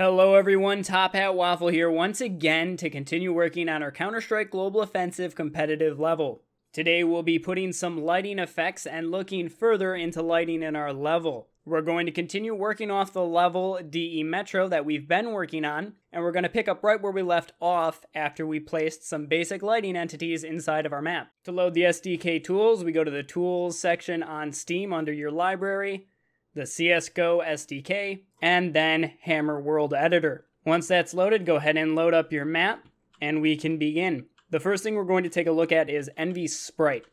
Hello everyone, TopHATTwaffle here once again to continue working on our Counter-Strike Global Offensive competitive level. Today we'll be putting some lighting effects and looking further into lighting in our level. We're going to continue working off the level DE Metro that we've been working on, and we're going to pick up right where we left off after we placed some basic lighting entities inside of our map. To load the SDK tools, we go to the Tools section on Steam under your library, the CSGO SDK, and then Hammer World Editor. Once that's loaded, go ahead and load up your map, and we can begin. The first thing we're going to take a look at is Envy Sprite.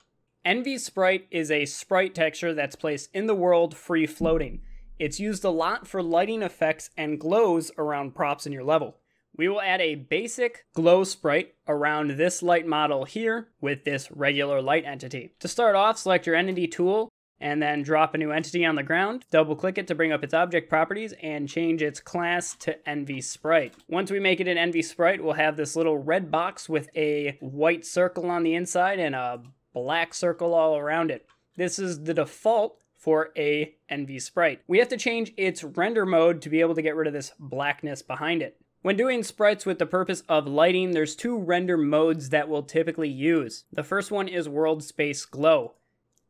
Envy Sprite is a sprite texture that's placed in the world free floating. It's used a lot for lighting effects and glows around props in your level. We will add a basic glow sprite around this light model here with this regular light entity. To start off, select your entity tool and then drop a new entity on the ground. Double click it to bring up its object properties and change its class to NV Sprite. Once we make it an NV Sprite, we'll have this little red box with a white circle on the inside and a black circle all around it. This is the default for a NV Sprite. We have to change its render mode to be able to get rid of this blackness behind it. When doing sprites with the purpose of lighting, there's two render modes that we'll typically use. The first one is World Space Glow.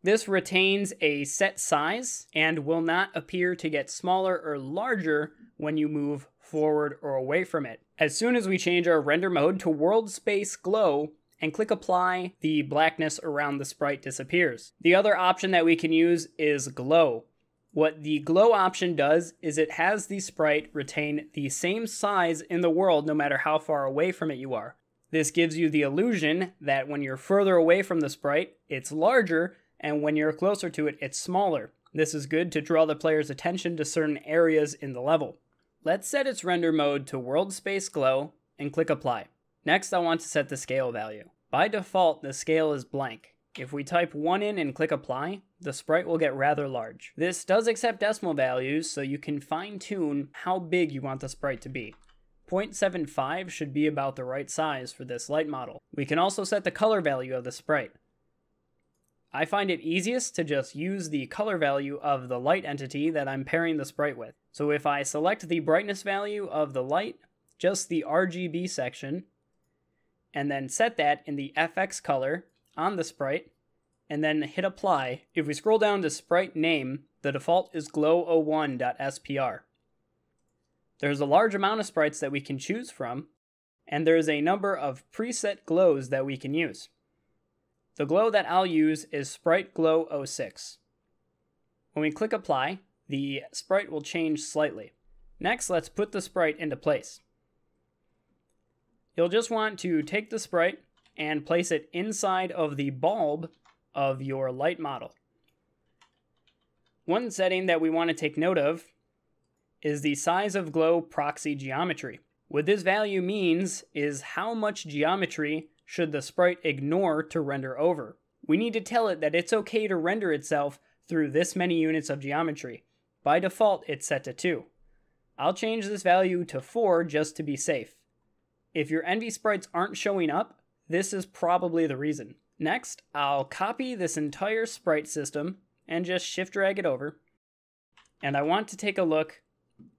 This retains a set size and will not appear to get smaller or larger when you move forward or away from it. As soon as we change our render mode to World Space Glow and click apply, the blackness around the sprite disappears. The other option that we can use is Glow. What the glow option does is it has the sprite retain the same size in the world no matter how far away from it you are. This gives you the illusion that when you're further away from the sprite, it's larger, and when you're closer to it, it's smaller. This is good to draw the player's attention to certain areas in the level. Let's set its render mode to World Space Glow and click Apply. Next, I want to set the scale value. By default, the scale is blank. If we type 1 in and click Apply, the sprite will get rather large. This does accept decimal values, so you can fine tune how big you want the sprite to be. 0.75 should be about the right size for this light model. We can also set the color value of the sprite. I find it easiest to just use the color value of the light entity that I'm pairing the sprite with. So if I select the brightness value of the light, just the RGB section, and then set that in the FX color on the sprite, and then hit apply, if we scroll down to sprite name, the default is glow01.spr. There's a large amount of sprites that we can choose from, and there's a number of preset glows that we can use. The glow that I'll use is Sprite Glow 06. When we click apply, the sprite will change slightly. Next, let's put the sprite into place. You'll just want to take the sprite and place it inside of the bulb of your light model. One setting that we want to take note of is the size of glow proxy geometry. What this value means is how much geometry should the sprite ignore to render over. We need to tell it that it's okay to render itself through this many units of geometry. By default, it's set to 2. I'll change this value to 4 just to be safe. If your Envy sprites aren't showing up, this is probably the reason. Next, I'll copy this entire sprite system and just shift drag it over. And I want to take a look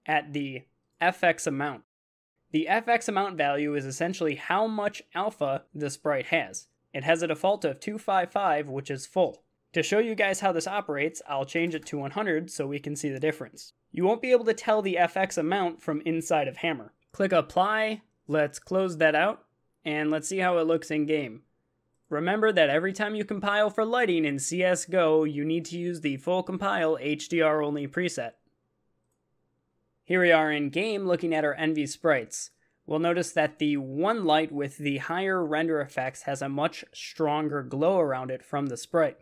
at the FX amount. The FX amount value is essentially how much alpha the sprite has. It has a default of 255, which is full. To show you guys how this operates, I'll change it to 100 so we can see the difference. You won't be able to tell the FX amount from inside of Hammer. Click Apply, let's close that out, and let's see how it looks in game. Remember that every time you compile for lighting in CSGO, you need to use the full compile HDR only preset. Here we are in game looking at our Envy sprites. We'll notice that the one light with the higher render effects has a much stronger glow around it from the sprite.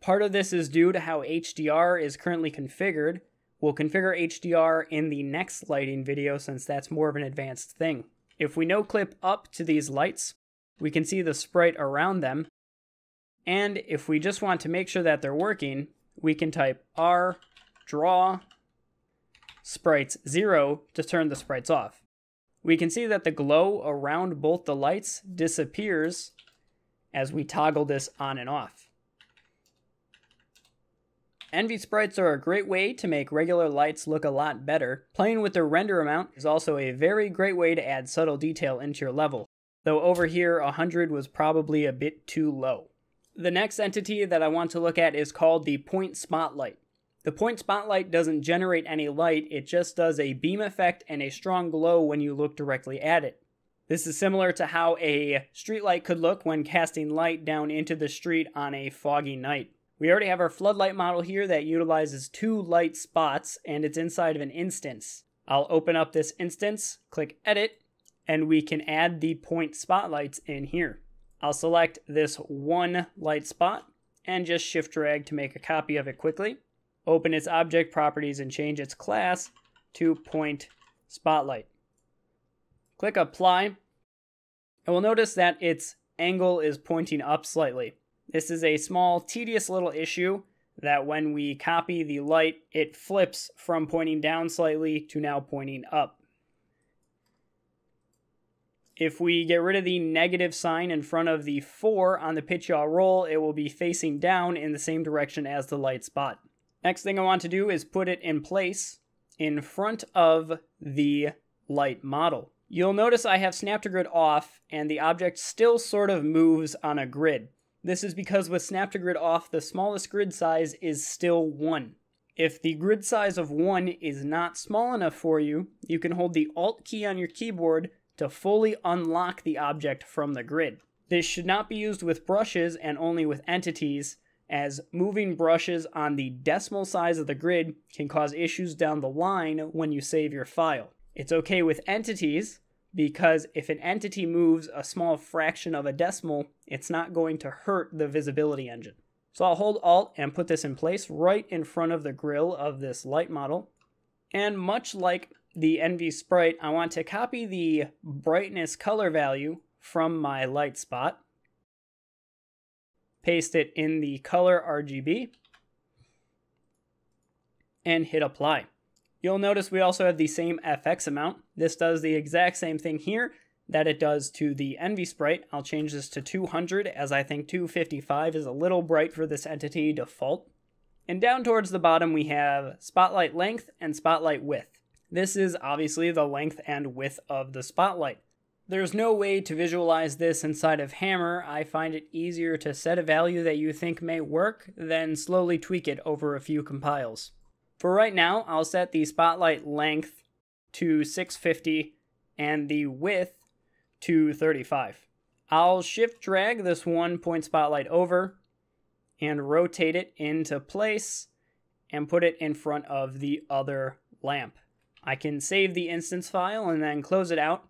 Part of this is due to how HDR is currently configured. We'll configure HDR in the next lighting video since that's more of an advanced thing. If we no clip up to these lights, we can see the sprite around them. And if we just want to make sure that they're working, we can type R draw sprites 0 to turn the sprites off. We can see that the glow around both the lights disappears as we toggle this on and off. Envy sprites are a great way to make regular lights look a lot better. Playing with their render amount is also a very great way to add subtle detail into your level, though over here 100 was probably a bit too low. The next entity that I want to look at is called the Point Spotlight. The Point Spotlight doesn't generate any light, it just does a beam effect and a strong glow when you look directly at it. This is similar to how a streetlight could look when casting light down into the street on a foggy night. We already have our floodlight model here that utilizes two light spots and it's inside of an instance. I'll open up this instance, click edit, and we can add the point spotlights in here. I'll select this one light spot and just shift drag to make a copy of it quickly. Open its object properties and change its class to point spotlight. Click apply and we'll notice that its angle is pointing up slightly. This is a small, tedious little issue that when we copy the light, it flips from pointing down slightly to now pointing up. If we get rid of the negative sign in front of the 4 on the pitch yaw roll, it will be facing down in the same direction as the light spot. Next thing I want to do is put it in place in front of the light model. You'll notice I have snap to grid off and the object still sort of moves on a grid. This is because with snap to grid off, the smallest grid size is still 1. If the grid size of 1 is not small enough for you, you can hold the Alt key on your keyboard to fully unlock the object from the grid. This should not be used with brushes and only with entities, as moving brushes on the decimal size of the grid can cause issues down the line when you save your file. It's okay with entities, because if an entity moves a small fraction of a decimal, it's not going to hurt the visibility engine. So I'll hold Alt and put this in place right in front of the grill of this light model. And much like the NV sprite, I want to copy the brightness color value from my light spot, paste it in the color RGB, and hit apply. You'll notice we also have the same FX amount. This does the exact same thing here that it does to the Envy Sprite. I'll change this to 200 as I think 255 is a little bright for this entity default. And down towards the bottom we have Spotlight Length and Spotlight Width. This is obviously the length and width of the spotlight. There's no way to visualize this inside of Hammer. I find it easier to set a value that you think may work, then slowly tweak it over a few compiles. For right now, I'll set the spotlight length to 650 and the width to 35. I'll shift drag this one point spotlight over and rotate it into place and put it in front of the other lamp. I can save the instance file and then close it out.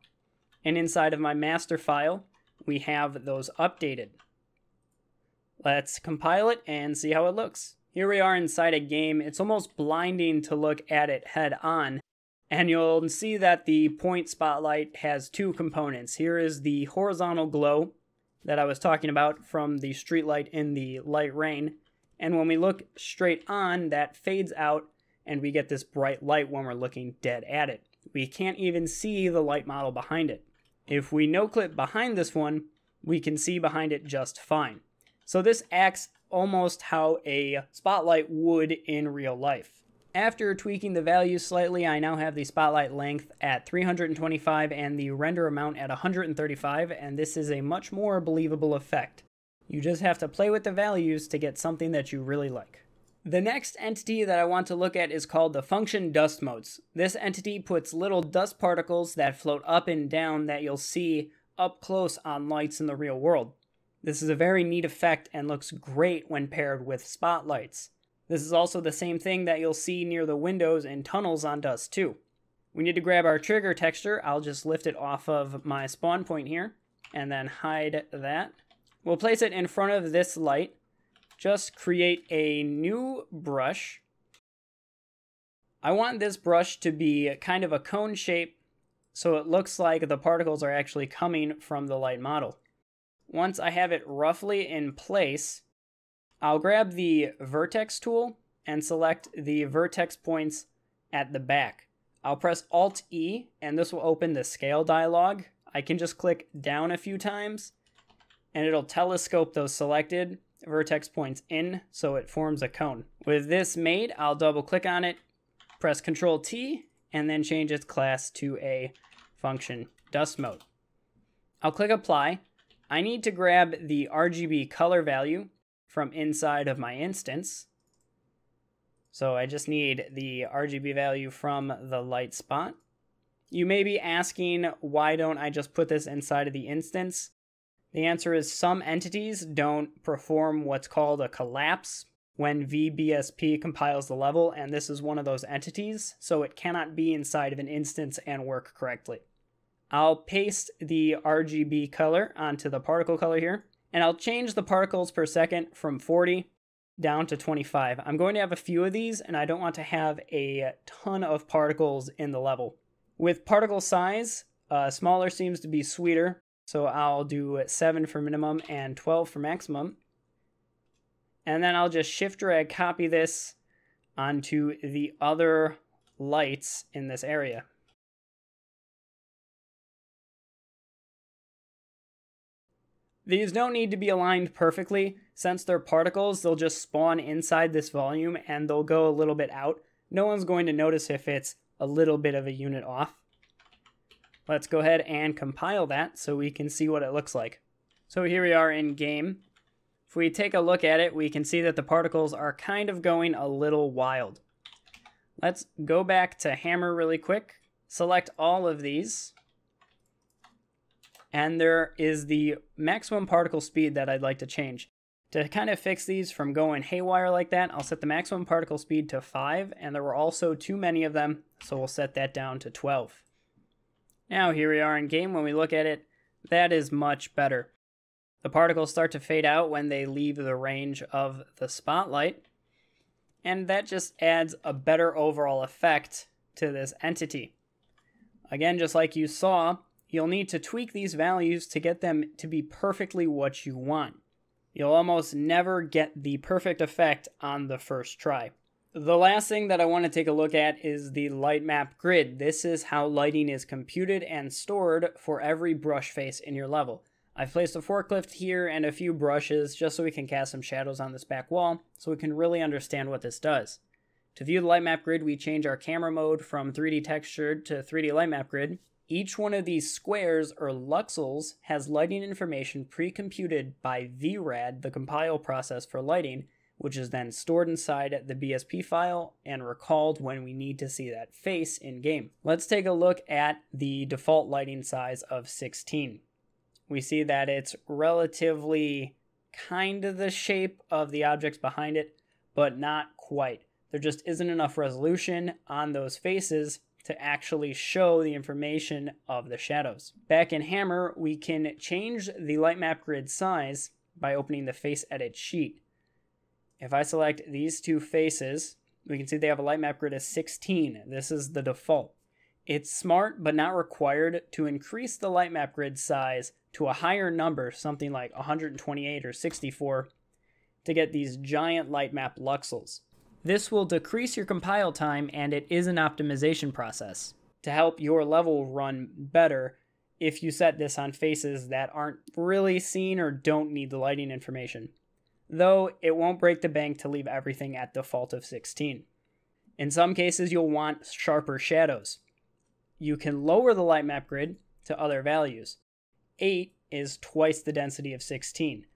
And inside of my master file, we have those updated. Let's compile it and see how it looks. Here we are inside a game. It's almost blinding to look at it head on. And you'll see that the point spotlight has two components. Here is the horizontal glow that I was talking about from the streetlight in the light rain. And when we look straight on, that fades out and we get this bright light when we're looking dead at it. We can't even see the light model behind it. If we no clip behind this one, we can see behind it just fine. So this acts almost how a spotlight would in real life. After tweaking the values slightly, I now have the spotlight length at 325 and the render amount at 135, and this is a much more believable effect. You just have to play with the values to get something that you really like. The next entity that I want to look at is called the function dust motes. This entity puts little dust particles that float up and down that you'll see up close on lights in the real world. This is a very neat effect and looks great when paired with spotlights. This is also the same thing that you'll see near the windows and tunnels on Dust 2. We need to grab our trigger texture. I'll just lift it off of my spawn point here and then hide that. We'll place it in front of this light. Just create a new brush. I want this brush to be kind of a cone shape so it looks like the particles are actually coming from the light model. Once I have it roughly in place, I'll grab the vertex tool and select the vertex points at the back. I'll press Alt E and this will open the scale dialog. I can just click down a few times and it'll telescope those selected vertex points in, so it forms a cone. With this made, I'll double click on it, press Control T, and then change its class to a function dust motes. I'll click apply. I need to grab the RGB color value from inside of my instance. So I just need the RGB value from the light spot. You may be asking, why don't I just put this inside of the instance? The answer is some entities don't perform what's called a collapse when VBSP compiles the level, and this is one of those entities, so it cannot be inside of an instance and work correctly. I'll paste the RGB color onto the particle color here, and I'll change the particles per second from 40 down to 25. I'm going to have a few of these, and I don't want to have a ton of particles in the level. With particle size, uh, smaller seems to be sweeter, so I'll do 7 for minimum and 12 for maximum. And then I'll just shift drag copy this onto the other lights in this area. These don't need to be aligned perfectly. Since they're particles, they'll just spawn inside this volume and they'll go a little bit out. No one's going to notice if it's a little bit of a unit off. Let's go ahead and compile that so we can see what it looks like. So here we are in game. If we take a look at it, we can see that the particles are kind of going a little wild. Let's go back to hammer really quick, select all of these, and there is the maximum particle speed that I'd like to change. To kind of fix these from going haywire like that, I'll set the maximum particle speed to 5, and there were also too many of them, so we'll set that down to 12. Now here we are in game. When we look at it, that is much better. The particles start to fade out when they leave the range of the spotlight. And that just adds a better overall effect to this entity. Again, just like you saw, you'll need to tweak these values to get them to be perfectly what you want. You'll almost never get the perfect effect on the first try. The last thing that I want to take a look at is the light map grid. This is how lighting is computed and stored for every brush face in your level. I've placed a forklift here and a few brushes just so we can cast some shadows on this back wall so we can really understand what this does. To view the light map grid, we change our camera mode from 3D textured to 3D light map grid. Each one of these squares or luxels has lighting information pre-computed by VRAD, the compile process for lighting, which is then stored inside the BSP file and recalled when we need to see that face in game. Let's take a look at the default lighting size of 16. We see that it's relatively kind of the shape of the objects behind it, but not quite. There just isn't enough resolution on those faces to actually show the information of the shadows. Back in Hammer, we can change the light map grid size by opening the face edit sheet. If I select these two faces, we can see they have a light map grid of 16. This is the default. It's smart but not required to increase the light map grid size to a higher number, something like 128 or 64, to get these giant light map luxels. This will decrease your compile time and it is an optimization process to help your level run better if you set this on faces that aren't really seen or don't need the lighting information though it won't break the bank to leave everything at default of 16. In some cases, you'll want sharper shadows. You can lower the light map grid to other values. 8 is twice the density of 16.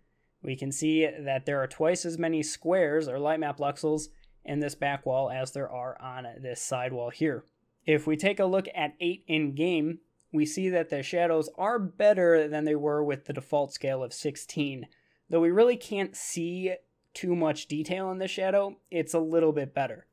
We can see that there are twice as many squares or light map luxels in this back wall as there are on this side wall here. If we take a look at 8 in game, we see that the shadows are better than they were with the default scale of 16, Though we really can't see too much detail in the shadow, it's a little bit better.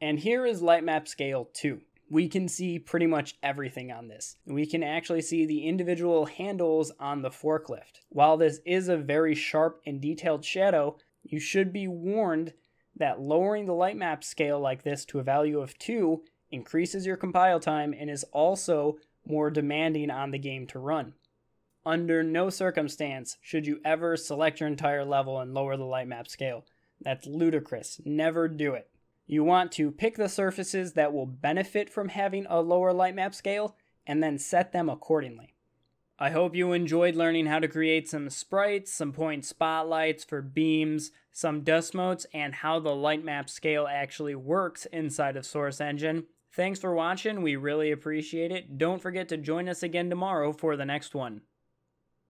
And here is Lightmap Scale 2. We can see pretty much everything on this. We can actually see the individual handles on the forklift. While this is a very sharp and detailed shadow, you should be warned that lowering the light map scale like this to a value of 2 increases your compile time and is also more demanding on the game to run. Under no circumstance should you ever select your entire level and lower the light map scale. That's ludicrous. Never do it. You want to pick the surfaces that will benefit from having a lower light map scale and then set them accordingly. I hope you enjoyed learning how to create some sprites, some point spotlights for beams, some dust motes, and how the light map scale actually works inside of Source Engine. Thanks for watching, we really appreciate it. Don't forget to join us again tomorrow for the next one.